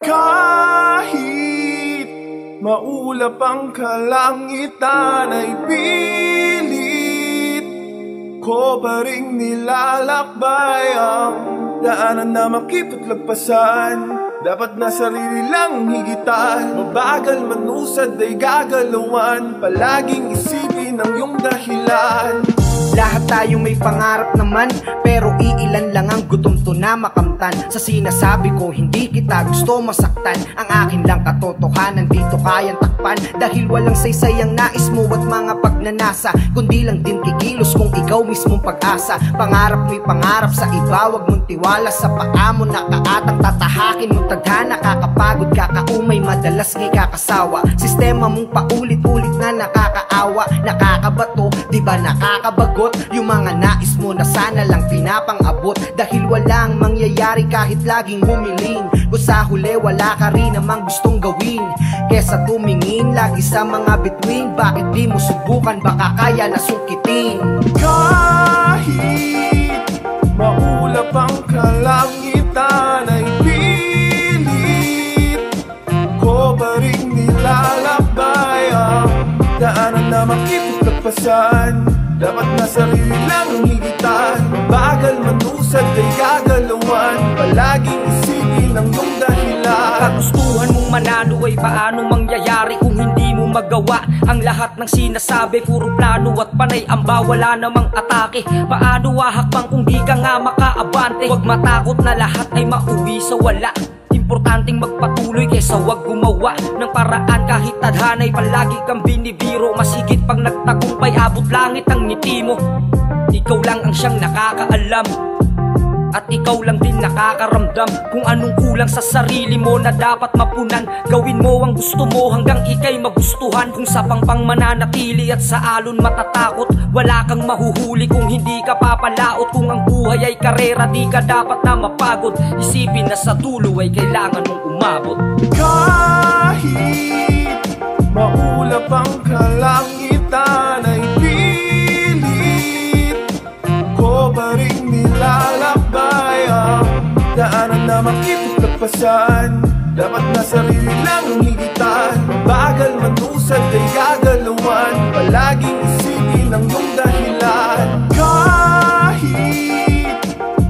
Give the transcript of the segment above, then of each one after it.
Kahit maulap ang kalangitan ay pilit Ko pa rin nilalakbay ang daanan na makipot lagpasan? Dapat na sarili lang higitan Mabagal manusad ay gagalawan. Palaging isipin ang iyong dahilan lahat tayo may pangarap naman Pero iilan lang ang gutom to na makamtan. Sa sinasabi ko hindi kita gusto masaktan. Ang akin lang katotohanan dito kayang takpan. Dahil walang saysay ang nais mo at mga pagnanasa Kundi lang din kikilos kung ikaw mismong pag-asa. Pangarap mo'y pangarap sa iba Huwag mong tiwala sa paa mo. Nakaatang tatahakin mo tadhana Kakapagod kakaumay madalas ngay kakasawa. Sistema mong paulit-ulit na nakakaawa Nakakabato, di ba nakakabago sagot. Yung mga nais mo na sana lang pinapang-abot. Dahil walang mangyayari kahit laging humiling. Kung sa huli wala ka rin namang gustong gawin. Kesa tumingin lagi sa mga bituin. Bakit di mo subukan? Baka kaya na sukitin Kahit maulap ang kalangitan ay pilit Ko pa rin nilalakbay ang daanan na makipot dapat na sarili lang higitan Bagal manusad ay gagalawan. Palaging isipin ang iyong dahilan. Kagustuhan mong manalo ay paano mangyayari Kung hindi mo magawa? Ang lahat ng sinasabi Puro plano at panay. Ang bawala namang atake. Paano ahakbang kung di ka nga makaabante? Huwag matakot na lahat ay mauwi sa wala Importanteng magpatuloy kaysa wag gumawa Ng paraan. Kahit tadhanay palagi kang binibiro. Mas higit pag nagtagumpay abot langit ang ngiti mo. Ikaw lang ang siyang nakakaalam at ikaw lang din nakakaramdam Kung anong kulang sa sarili mo na dapat mapunan. Gawin mo ang gusto mo hanggang ikay magustuhan. Kung sa pangpang mananatili at sa alon matatakot Wala kang mahuhuli kung hindi ka papalaot. Kung ang buhay ay karera di ka dapat na mapagod. Isipin na sa dulo ay kailangan mong umabot. Kahit maulap ang kalangitan daanan na makipagtagpasan Dapat na sarili lang higitan Bagal manusad ay gagalawan Palaging isipin ang iyong dahilan. Kahit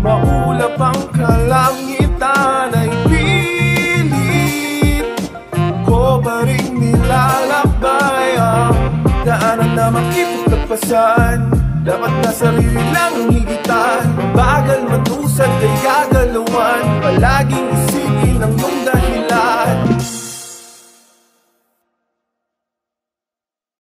maulap ang kalangitan ay pilit Ko pa rin nilalakbay ang daanan na makipagtagpasan dapat na sarili lang higitan Bagal gagalawan Palaging iyong